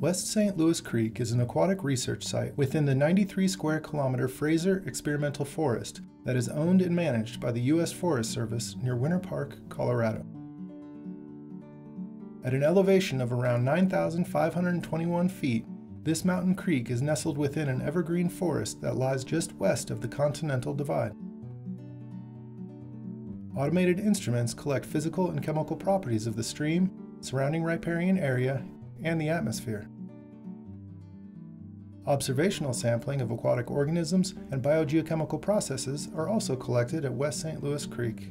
West St. Louis Creek is an aquatic research site within the 93 square kilometer Fraser Experimental Forest that is owned and managed by the U.S. Forest Service near Winter Park, Colorado. At an elevation of around 9,521 feet, this mountain creek is nestled within an evergreen forest that lies just west of the Continental Divide. Automated instruments collect physical and chemical properties of the stream, surrounding riparian area, and the atmosphere. Observational sampling of aquatic organisms and biogeochemical processes are also collected at West St. Louis Creek.